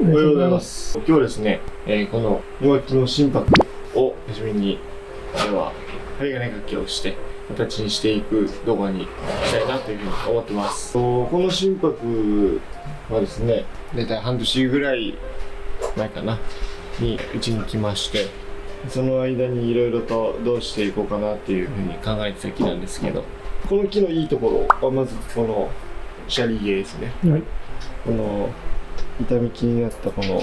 おはようございます。今日はですね、えーこの弱気の心拍を初めに、では、針金掛けをして、形にしていく動画にしたいなというふうに思ってます。とこの心拍はですね、だいたい半年ぐらい前かな、にうちに来まして、その間にいろいろとどうしていこうかなっていうふうに考えてた木なんですけど、この木のいいところはまずこのシャリゲですね。はい。この痛み気になったこの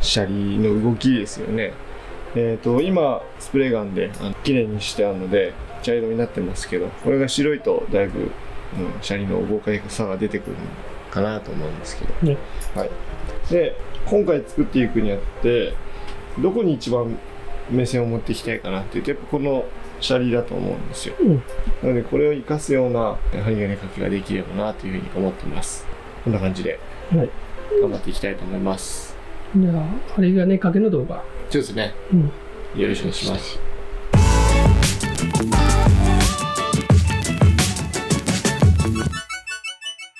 シャリの動きですよね。えっ、と今スプレーガンで綺麗にしてあるので茶色になってますけどこれが白いとだいぶ、うん、シャリの動かしさが出てくるかなと思うんですけど、ねはい、で今回作っていくにあってどこに一番目線を持っていきたいかなっていうとやっぱこのシャリだと思うんですよ。うん。なのでこれを活かすような針金掛けができればなというふうに思ってます。こんな感じではい。頑張っていきたいと思います。じゃあ、針金かけの動画。そうですね。うん。よろしくお願いします。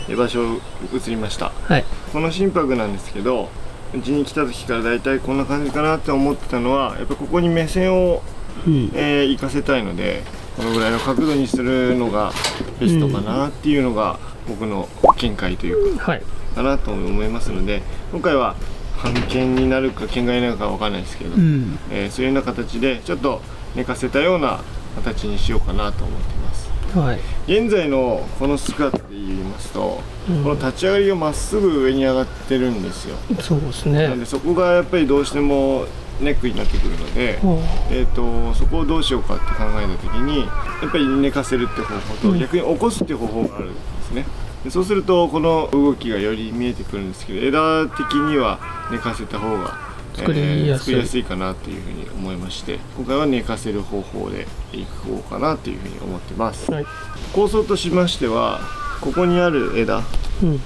で場所移りました。はい。この心拍なんですけど、うちに来た時からだいたいこんな感じかなって思ってたのは、やっぱここに目線を、うん。えー、行かせたいので、このぐらいの角度にするのがベストかなっていうのが僕の見解というか、はい。かなと思いますので、今回は半券になるか県外になるかわかんないですけど、うん。えーそういうような形でちょっと寝かせたような形にしようかなと思っていますはい。現在のこの姿で言いますと、うんこの立ち上がりがまっすぐ上に上がってるんですよそうですねなの。でそこがやっぱりどうしてもネックになってくるので、はえー、とそこをどうしようかって考えた時にやっぱり寝かせるって方法と、うん逆に起こすっていう方法があるんですねでそうするとこの動きがより見えてくるんですけど枝的には寝かせた方が作りやすい作りやすいかなというふうに思いまして今回は寝かせる方法でいこうかなというふうに思ってますい。はい。構想としましてはここにある枝うん。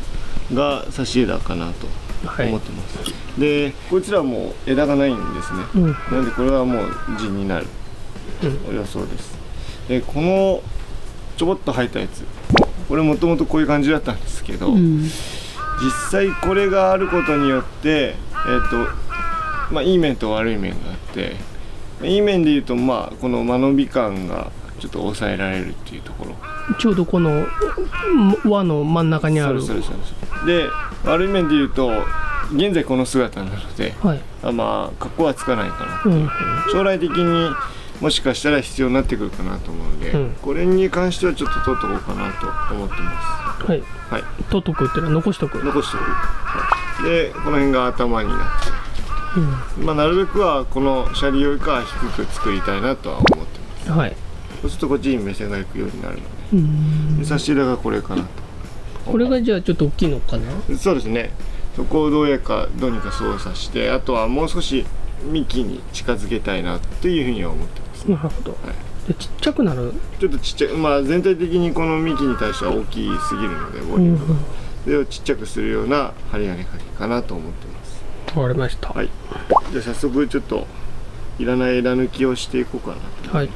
が差し枝かなとはい思ってます、でこいつらはもう枝がないんですね、うん。なのでこれはもう地になるうん。予想ですでこのちょこっと生えたやつこれもともとこういう感じだったんですけど、うん。実際これがあることによってえっ、とまあいい面と悪い面があっていい面で言うとまあこの間延び感がちょっと抑えられるっていうところちょうどこのん輪の真ん中にある。そうですそうですそうで悪い面で言うと現在この姿なのではい。あまあ格好はつかないかなうん。将来的にもしかしたら必要になってくるかなと思うので、うんこれに関してはちょっと取っとこうかなと思ってまはい。すはい取っとくっていうのは残しとく。残しておく、はい、でこの辺が頭になってまあなるべくはこのシャリよりかは低く作りたいなとは思ってますうん。はい。そうするとこっちに目線が行くようになるのうんで。で差し枝がこれかなこれがじゃあちょっと大きいのかな？とそうですねそこをどうやかどうにか操作してあとはもう少し幹に近づけたいなっていうふうには思ってますなるほど。でちっちゃくなる？ちょっとちっちゃいまあ全体的にこの幹に対しては大きすぎるのでボうん。リュームが、それをちっちゃくするような針金かけかなと思ってますわかりました。はいじゃあ早速ちょっといらない枝抜きをしていこうかなとはい。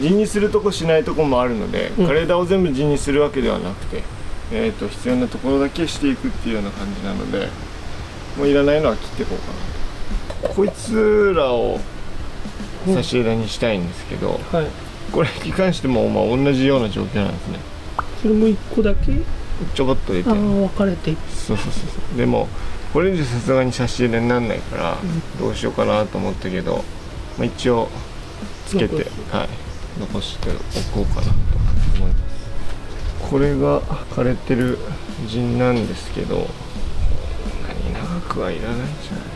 地にするとこしないとこもあるので、うん枯れ枝を全部地にするわけではなくて、えー、と必要なところだけしていくっていうような感じなのでもういらないのは切っていこうかなとこいつらを差し枝にしたいんですけど、はい。これに関してもまあ同じような状況なんですね。それも一個だけ？ちょこっと出てああ、分かれて。そうそうそうでもこれじゃさすがに差し入れにならないから、どうしようかなと思ったけど、まあ、一応つけてはい。残しておこうかなと思います。これが枯れてる陣なんですけど何長くはいらないんじゃない？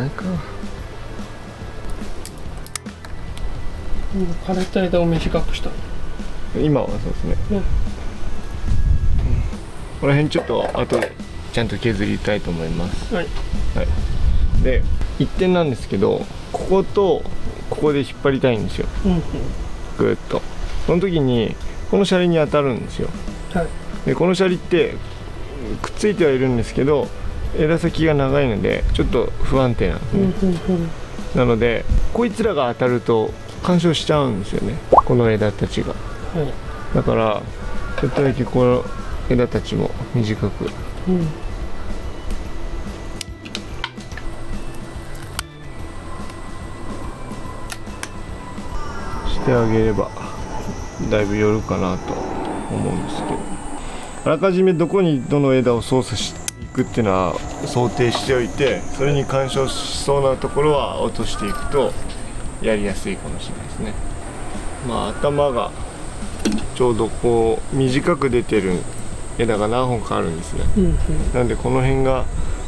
ないかうん枯れた枝を短くした。今はそうですねね。この辺ちょっと後でちゃんと削りたいと思いますはい。はいで一点なんですけどこことここで引っ張りたいんですようんうん。ぐーっとその時にこのシャリに当たるんですよはい。でこのシャリってくっついてはいるんですけど枝先が長いのでちょっと不安定な。んですね。なのでこいつらが当たると干渉しちゃうんですよね。この枝たちが。はい。だからちょっとだけこの枝たちも短く。うん。してあげればだいぶ寄るかなと思うんですけど。あらかじめどこにどの枝を操作しくっていうのは想定しておいてそれに干渉しそうなところは落としていくとやりやすいかもしれないですね。まあ頭がちょうどこう短く出てる枝が何本かあるんですね。うんうん。なんでこの辺が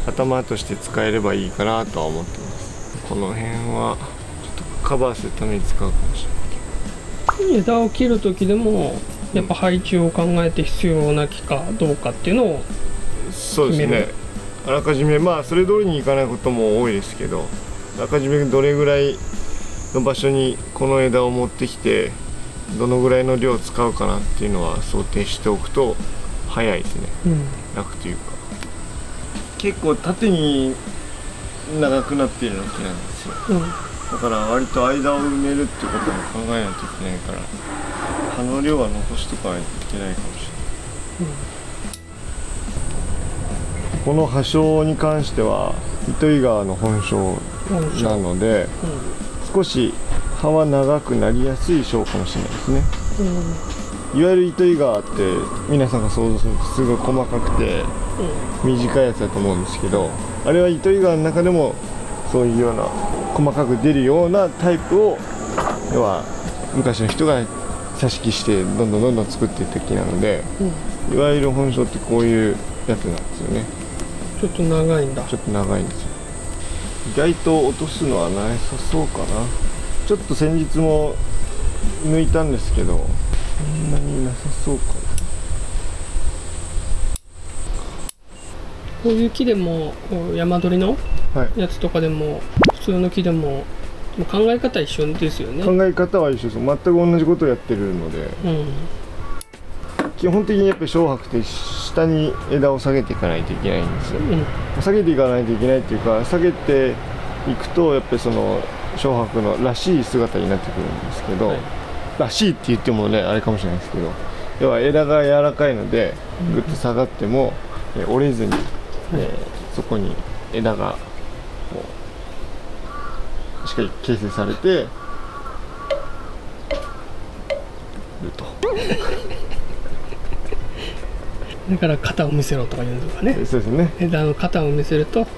頭として使えればいいかなとは思ってます。この辺はちょっとカバーするために使うかもしれない。枝を切る時でもやっぱ配置を考えて必要な木かどうかっていうのをそうですね。あらかじめまあそれ通りにいかないことも多いですけどあらかじめどれぐらいの場所にこの枝を持ってきてどのぐらいの量を使うかなっていうのは想定しておくと早いですね。うん。楽というか。結構縦に長くなっているの木なんですよ。うん。だから割と間を埋めるってことも考えないといけないから葉の量は残しとかないといけないかもしれない、この葉章に関しては糸魚川の本章うんなので少し葉は長くなりやすい章かもしれないですね。うんいわゆる糸魚川って皆さんが想像するとすごい細かくて短いやつだと思うんですけどあれは糸魚川の中でもそういうような細かく出るようなタイプを要は昔の人が挿し木してどんどんどんどん作っていった木なのでうんいわゆる本性ってこういうやつなんですよね。ちょっと長いんだ。ちょっと長いんですよ。意外と落とすのはなさそうかな。ちょっと先日も抜いたんですけどそんなになさそうかな。こういう木でも山鳥のはい。やつとかでも普通の木でも考え方一緒ですよね。考え方は一緒です。全く同じことをやってるので。うん。基本的にやっぱり小白って下に枝を下げていかないといけないんですよ。うん。下げていかないといけないっていうか下げていくとやっぱりその小白のらしい姿になってくるんですけど、はい。らしいって言ってもねあれかもしれないですけど要は枝が柔らかいのでうん。ぐっと下がっても、え折れずに、えーそこに枝がこうしっかり形成されてると だから肩を見せろとか言うんですかね。そうですね。枝の肩を見せるとはい。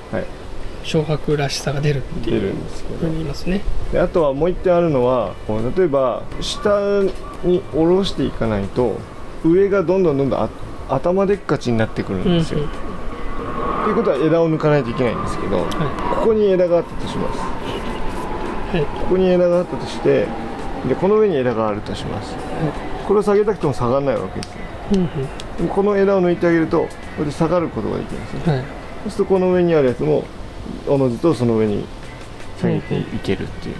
小白らしさが出るって出いうるんですけど。ふうに言いますね。であとはもう一点あるのは例えば下に下ろしていかないと上がどんどんどんどんあ頭でっかちになってくるんうんうん。ですよ。ということは枝を抜かないといけないんですけど、はここに枝があったとします。いはい。ここに枝があったとしてでこの上に枝があるとします。これを下げたくても下がらないわけですよ。うんこの枝を抜いてあげるとこれで下がることができるんですね。はい。そうするとこの上にあるやつもおのずとその上に下げていけるっていう、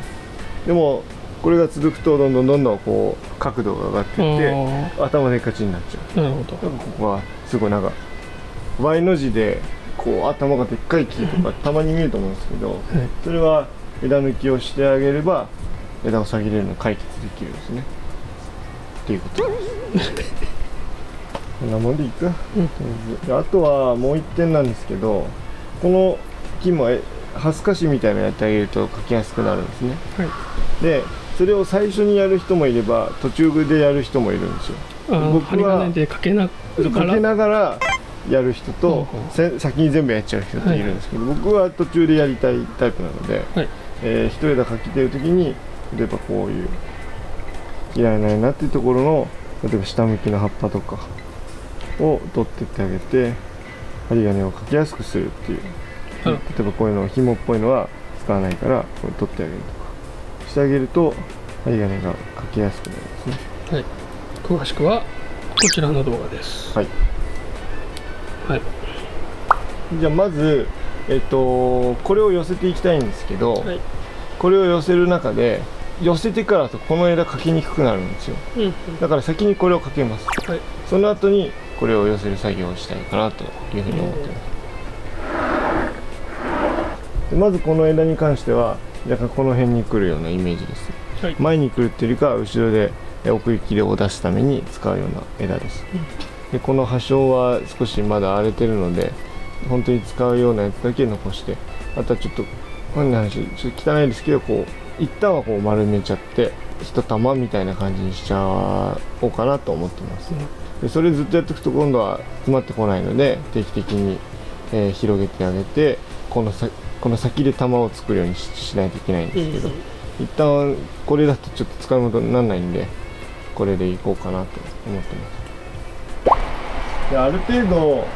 でもこれが続くとどんどんどんどんこう角度が上がっていってあ頭でっかちになっちゃう。なるほど。ここはすごいなんか Y の字でこう頭がでっかい木とかたまに見ると思うんですけどはい。それは枝抜きをしてあげれば枝を下げれるのを解決できるんですね。っていうことです こんなもんでいいか。うん。であとはもう一点なんですけどこの木もえハスカシみたいなのやってあげると描きやすくなるんですね。はい。でそれを最初にやる人もいれば途中でやる人もいるんですよ。僕はかけながから。やる人とほうほう。せ先に全部やっちゃう人っているんですけど、僕は途中でやりたいタイプなので、はい。えー一枝かけてる時に例えばこういう嫌いないなっていうところの例えば下向きの葉っぱとかを取ってってあげて針金をかけやすくするっていう、うん。例えばこういうの紐っぽいのは使わないからこれ取ってあげるとか。してあげると針金がかけやすくなりますね。はい。詳しくはこちらの動画です。はい。はい。じゃあまずえっとこれを寄せていきたいんですけど、はい。これを寄せる中で寄せてからだとこの枝かけにくくなるんですよ。うんうん。だから先にこれをかけます。はい。その後にこれを寄せる作業をしたいかなというふうに思ってます。でまずこの枝に関しては若干この辺に来るようなイメージです。はい。前に来るっていうよりかは後ろでえ奥行きを出すために使うような枝です、でこの葉鞘は少しまだ荒れてるので本当に使うようなやつだけ残してあとはちょっと変な話ちょっと汚いですけどこう一旦はこう丸めちゃって一玉みたいな感じにしちゃおうかなと思ってます、でそれずっとやっていくと今度は詰まってこないので定期的に、えー広げてあげてこのさこの先で玉を作るようにししないといけないんですけど、一旦これだとちょっと使うことにならないんでこれでいこうかなと思ってます。である程度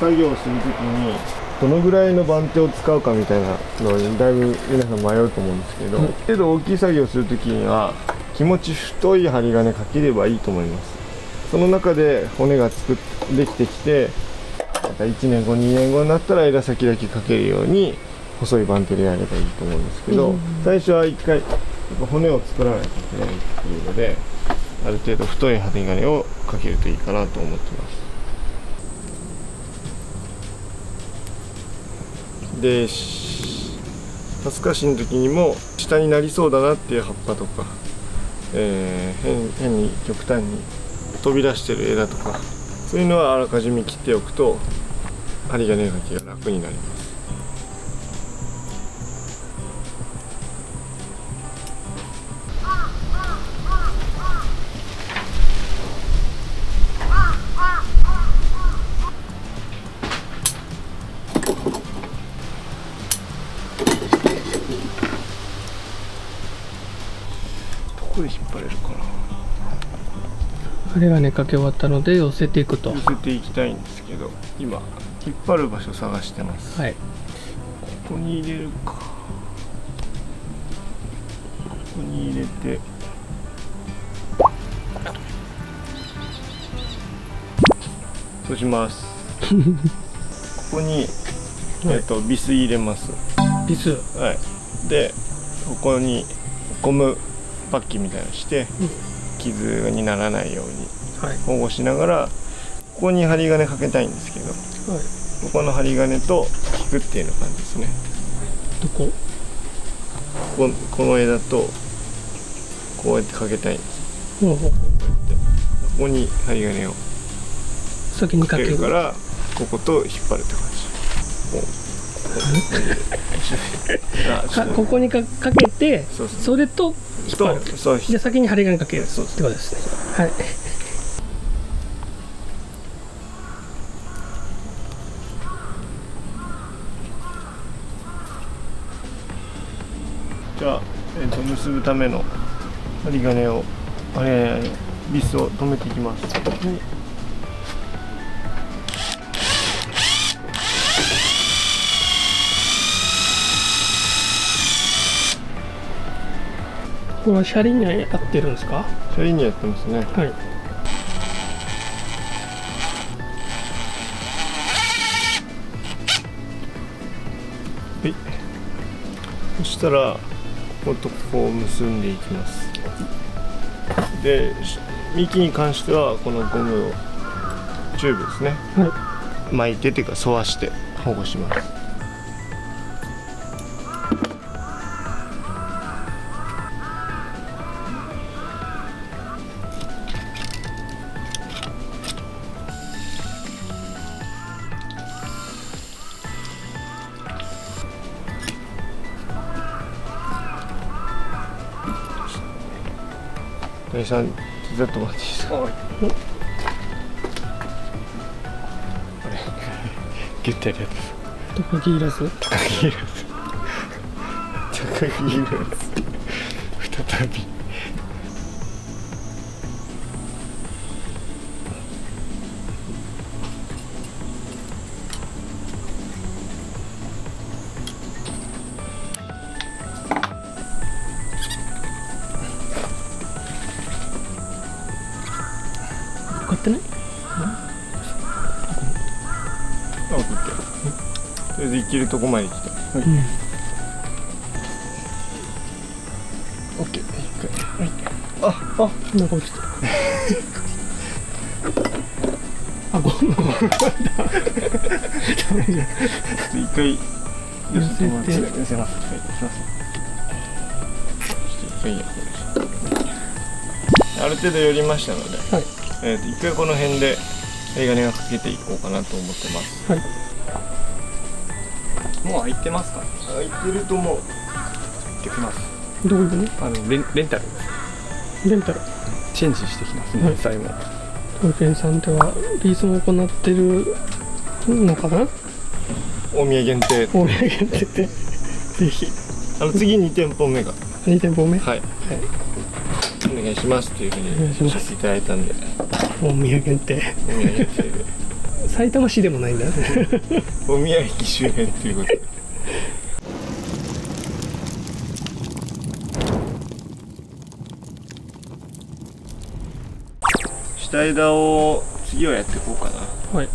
作業するときにどのぐらいの番手を使うかみたいなのにだいぶ皆さん迷うと思うんですけど、ある程度大きい作業するときには気持ち太い針金かければいいと思いますその中で骨が作っできてきてまた1年後2年後になったら枝先だけかけるように細い番手でやればいいと思うんですけど、うん。最初は一回やっぱ骨を作らないといけないっていうのである程度太い針金をかけるといいかなと思ってます。でしハスカシの時にも下になりそうだなっていう葉っぱとか、えー変変に極端に飛び出してる枝とか。そういうのはあらかじめ切っておくと針金かけが楽になります。針金かけ終わったので寄せていくと。寄せていきたいんですけど今引っ張る場所探してます、はい。ここに入れるか。ここに入れて。そうします。ここに、えっとビス入れます。ビス。はい。でここにゴムパッキンみたいなのして傷にならないようにはい。保護しながらここに針金かけたいんですけどはい。ここの針金と引くっていうような感じですね。どこ？こここの枝とこうやってかけたい。んですほうほう。ここに針金をか先にかけるからここと引っ張るって感じ。こうこにかかけてそれと引っ張る。とそう。で先に針金かける。ってそうことですね。はい。じゃあ、えー、と結ぶための針金をあれビスを止めていきますこれは車輪に合ってるんですか？シャリにやってますね。はい。はい。そしたらこことここを結んでいきます。でし幹に関してはこのゴムをチューブですね。は巻いてっていうか沿わして保護します大さん手伝ってもらってい。いですかこれギュッてやるやつ。高木いらず高木いらず高木いらず再び。とりあえず行けるとこまで来た。はい。うんオッケー。一回。はい。あ、あ、なんか落ちたあごめん一回。寄せて寄せます。はい、行きます。ちょっと一回や。ある程度寄りましたので、はいえーと一回この辺で針金がかけていこうかなと思ってますはいもう空いてますか開いてると思う。行ってきます。どういうの？あのレンレンタル。レンタル。チェンジしてきますはいね最後トイケンさんではリースも行ってるのかな？大宮限定。大宮限定。でぜひ。あの次2店舗目が。2店舗目？はい、お願いしますっていうふうお願いします。にさせていただいたんで。大宮限定。大宮限定で埼玉市でもないんだね。大宮駅周辺っていうこと。で下枝を次はやっていこうかな。はい。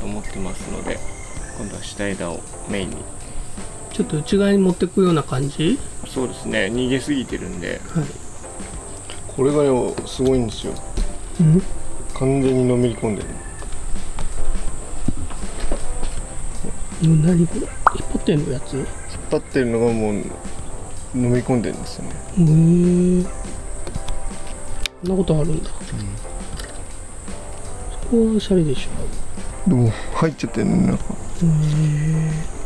と思ってますので今度は下枝をメインに。ちょっと内側に持ってくような感じ？そうですね。逃げすぎてるんで。はい。これがよすごいんですよ。うん？完全にのめり込んでる何これ？引っ張ってんのやつ？へ引っ張ってるのがもうのめり込んでるんですよね。えそんなことあるんだ、そこはシャレでしょ。でも入っちゃってるねなんかへえ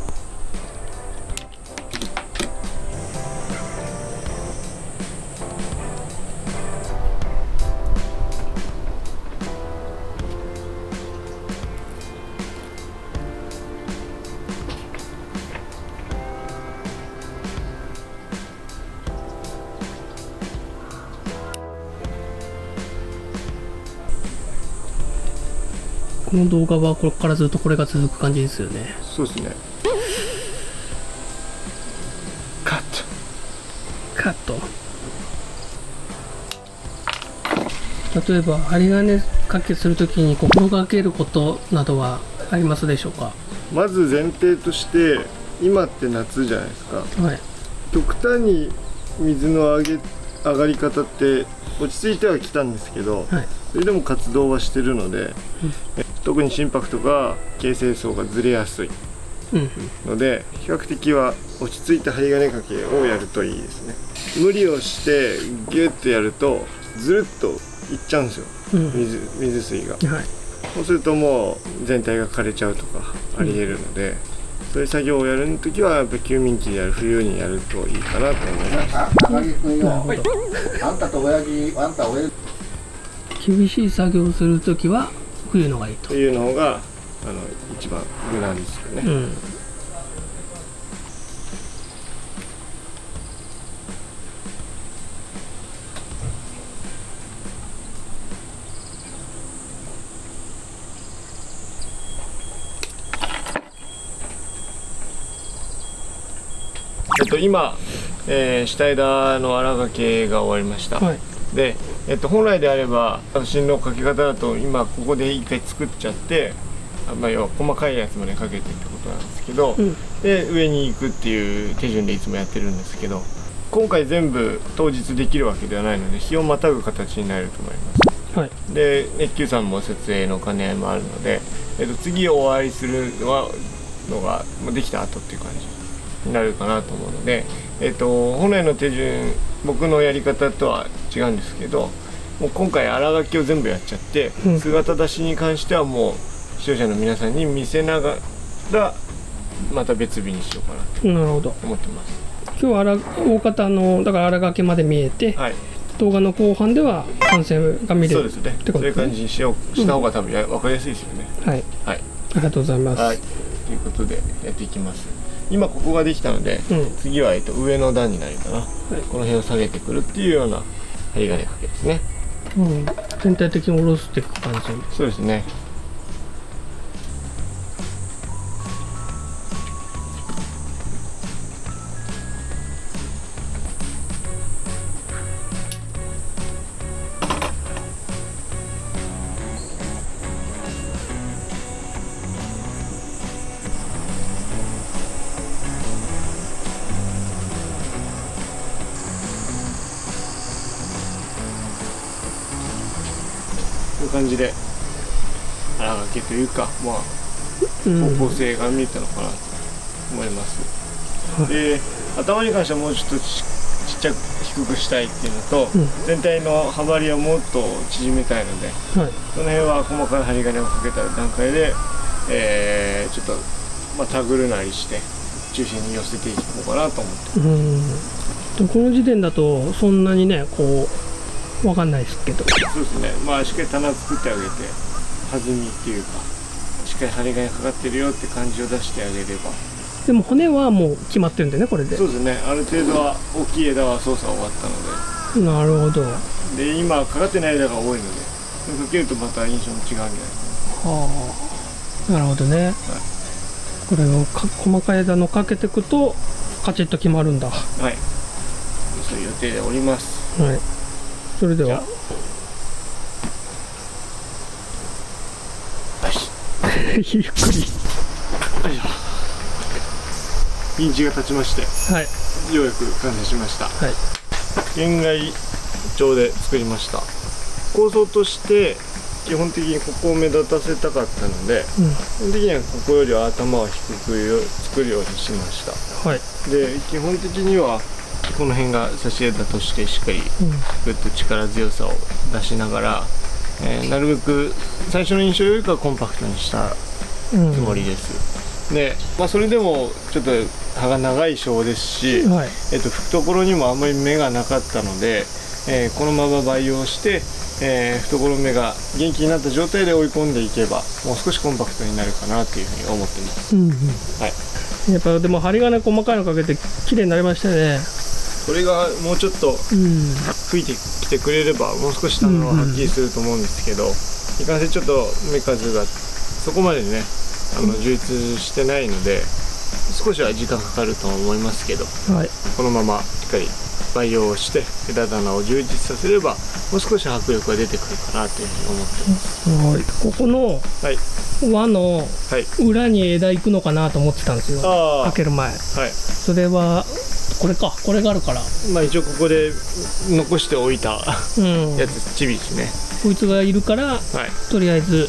この動画はこれからずっとこれが続く感じですよね。そうですね。カッカット。例えば針金掛けするときに心がけることなどはありますでしょうか？トまず前提として今って夏じゃないですか。はい。極端に水の上げ上がり方って落ち着いてはきたんですけどはい。それでも活動はしてるので、え特に心拍とか形成層がずれやすいうんので比較的は落ち着いた針金掛けをやるといいですね。無理をしてギュッとやるとずるっといっちゃうんですよ。うん水水水がはいそうするともう全体が枯れちゃうとかありえるので、そういう作業をやるときはやっぱ休眠期でやる冬にやるといいかなと思いますあ高木君よ、なるほどあんたと親父、あんた親父厳しい作業をするときは冬のがいいと。というのがあの一番無難ですよね、うん。えっと今、えー下枝の荒掛けが終わりました、はい。で、えっと、本来であれば新のかけ方だと今ここで一回作っちゃってあまあ、要は細かいやつまでかけてってことなんですけど、うん。で上に行くっていう手順でいつもやってるんですけど今回全部当日できるわけではないので日をまたぐ形になると思います。はい。で熱球さんも設営の兼ね合いもあるので、えっと、次お会いするのはのがまあできた後っていう感じになるかなと思うので、えっと、本来の手順僕のやり方とは違うんですけどもう今回荒書きを全部やっちゃって、うん姿出しに関してはもう視聴者の皆さんに見せながらまた別日にしようかなと思ってます。今日は荒大方のだから荒掛けまで見えて、はい、動画の後半では完成が見れるそうですね。ってことそういう感じにしようした方が多分や分かりやすいですよね。はいはい。ありがとうございます、はい、ということでやっていきます。今ここができたので、うん。次は、えっと、上の段になるかな、この辺を下げてくるっていうような針金掛けですね。うん、全体的に下ろしていく感じ。そうですねというかまあうん方向性が見えたのかなと思います、はい。で頭に関してはもうちょっとちちっちゃく低くしたいっていうのと、うん。全体の幅りをもっと縮めたいのではい。その辺は細かい針金をかけた段階で、えーちょっと、まあ、タグるなりして中心に寄せていこうかなと思って。うん。でこの時点だとそんなにねこうわかんないですけど。そうですね。まあしっかり棚作ってあげて弾みっていうかしっかり針金かかってるよって感じを出してあげれば。でも骨はもう決まってるんでねこれで。そうですね。ある程度は大きい枝は操作終わったのなるほど。はでで今かかってない枝が多いのでかけるとまた印象も違うんじゃないあ。なるほどね、これをか細かい枝のかけていくとカチッと決まるんだ。ははい。そういう予定でおります。い。それではじゃよしゆっくり。よい。しょピンチが立ちましてはい。ようやく完成しましたはい。県外帳で作りました構造として基本的にここを目立たせたかったので基本的にはここよりは頭を低く作るようにしましたはい、で基本的にはこの辺が差し枝としてしっかりぐっと力強さを出しながら、えーなるべく最初の印象よりかはコンパクトにしたうんつもりです、で、まあ、それでもちょっと葉が長い章ですし、はい。えっと、懐にもあんまり芽がなかったので、えーこのまま培養して、えー懐芽が元気になった状態で追い込んでいけばもう少しコンパクトになるかなというふうに思ってます。うんうん。はい。やっぱでも針金細かいのかけて綺麗になりましたねこれがもうちょっとうん吹いてきてくれればもう少し棚ははっきりすると思うんですけど、いかんせんちょっと芽数がそこまでねあの充実してないので少しは時間かかるとは思いますけどはい。このまましっかり培養をして枝棚を充実させればもう少し迫力が出てくるかなというふうに思ってます。はい。ここのはい。輪のはい。裏に枝行くのかなと思ってたんですよ。あかける前。はい。それはこれかこれがあるから。まあ一応ここで残しておいたうん。やつチビですね。こいつがいるからはい。とりあえず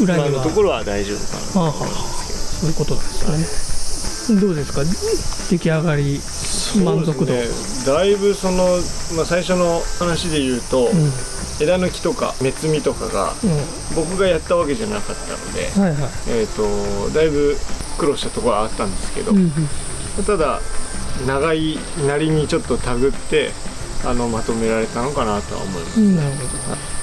裏には。今のところは大丈夫かな。はあはあそういうことですね。どうですか？出来上がり満足度。ね。だいぶその、まあ、最初の話で言うと、うん。枝抜きとか目摘みとかがう僕がやったわけじゃなかったので、んはいはい。えー、とだいぶ苦労したところはあったんですけど、うんうん。ただ長いなりにちょっと手繰ってあのまとめられたのかなとは思います、うんなるほ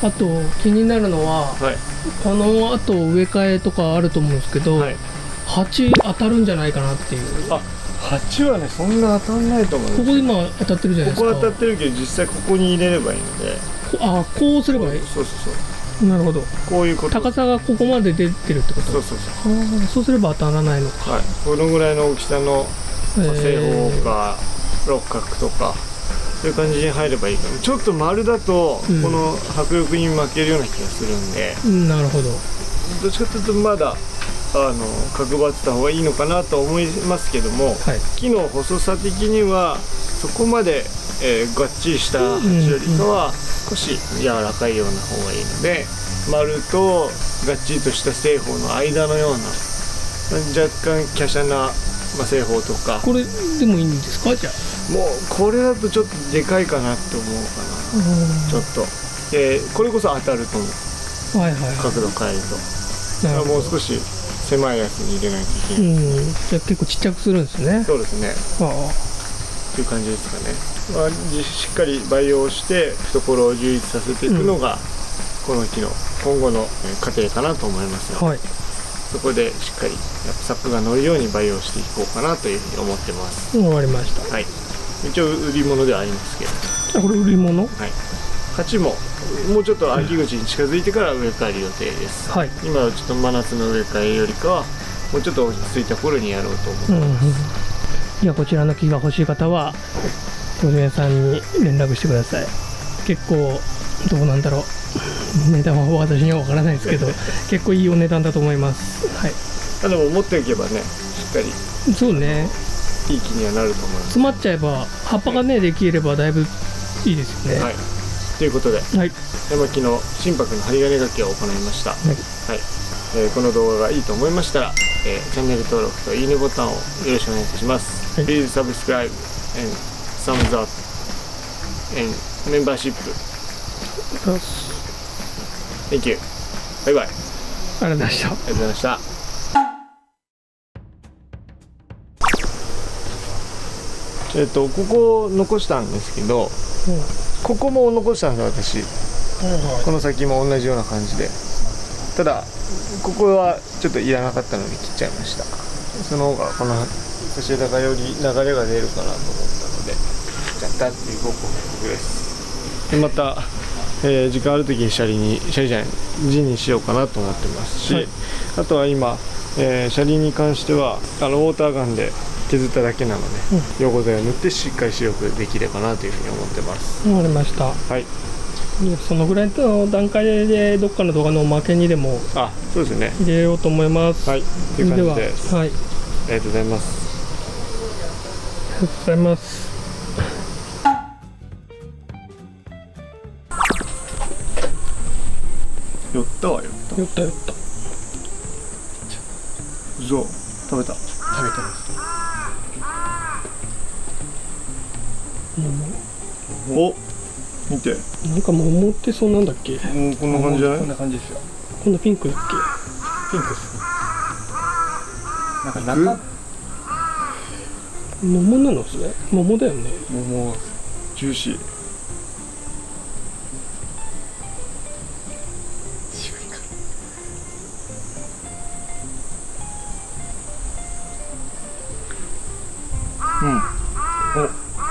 ど。あと気になるのははい。この後植え替えとかあると思うんですけど、はい。蜂当たるんじゃないかなっていう。あ蜂はねそんな当たんないと思いますここ今当たってるじゃないですか。ここ当たってるけど実際ここに入れればいいので。こあこうすればいい。そうそうそう。なるほど。こういうこと。高さがここまで出てるってこと？そうそうそああそうすれば当たらないのか、うはい。このぐらいの大きさのまあ正え方か六角とかそういう感じに入ればいいか。なちょっと丸だとうん。この迫力に負けるような気がするんで、ーなるほど。どっちかというとまだあの角張ってた方がいいのかなと思いますけども、はい。木の細さ的にはそこまで、えーがっちりした鉢よりかは少し柔らかいような方がいいので丸とがっちりとした正方の間のような若干華奢な、まあ、正方とか。これでもいいんですか？じゃあ。もうこれだとちょっとでかいかなって思うかな。ちょっと。でこれこそ当たると思う。はいはい。は角度変えると。るもう少し狭いやつに入れないといけうない、ん。じゃあ結構ちっちゃくするんですね。そうですね。ああ。っていう感じですかね、まあ、じしっかり培養して懐を充実させていくのが、この木の今後のえー過程かなと思いますので、はいそこでしっかりやっぱサップが乗るように培養していこうかなというふうに思ってます。終わりました。はい。一応売り物ではありますけど。あこれ売り物？はい。鉢ももうちょっと秋口に近づいてから植え替える予定です、はい。今はちょっと真夏の植え替えよりかはもうちょっと落ち着いた頃にやろうと思ってうんうんいやこちらの木が欲しい方はご主さんに連絡してください。結構どうなんだろう値段は私には分からないですけど 結構いいお値段だと思います。はい。あでも持っていけばねしっかり。そうね。いい木にはなると思います。詰まっちゃえば葉っぱがねできればだいぶいいですよね。はい。ということではい。山木の心拍の針金掛けを行いました、はい。えーこの動画がいいと思いましたら、えーチャンネル登録といいねボタンをよろしくお願いいたします、はい。Please subscribe and thumbs up えーメンバーシップそう Thank you. バイバイあありがとうございました。りがとうございました。えっ、とここを残したんですけどここも残したんですよ私。この先も同じような感じで。ただここはちょっといらなかったので切っちゃいました。その方がこの差し枝がより流れが出るかなと思ったので切っちゃったっていうご報告です。でまた、えー時間ある時にシャリにシャリじゃないジンにしようかなと思ってますし、はい。あとは今、えーシャリに関してはあのウォーターガンで削っただけなので、溶合剤を塗ってしっかり白くできればなというふうに思ってます。わかりました。はい。でそのぐらいの段階でどっかの動画のおまけにでもあそうですね。入れようと思います。はい。っていう感じではい。ありがとうございます。ありがとうございますわよよったよった。嘘食べた。食べてます。お見て。なんか桃ってそうなんだっけ？もうこんな感じじゃない？こんな感じですよ。今度ピンクだっピンクっす。なんか肉中け桃なのそれ？桃だよね。桃ジューシー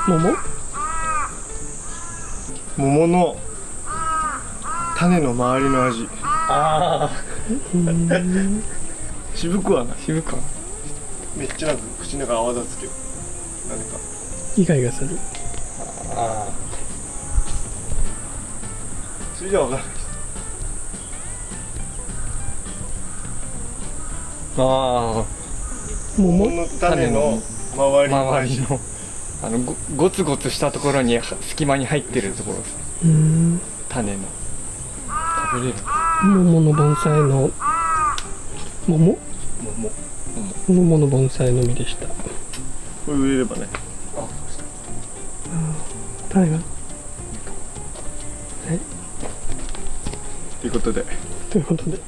桃？桃の種の周りの味。あ 渋くはない。あ渋かめっちゃなんか口の中泡立つけど。何か。イガイガする。あそれじゃわからない。あ桃？桃の種の周りの味。周りのあのごゴツゴツしたところには隙間に入ってるところ。ですうーん。種の食べれる桃の盆栽の。桃？桃。桃の盆栽の実でした。これ植えればね。種が？ということで。ということで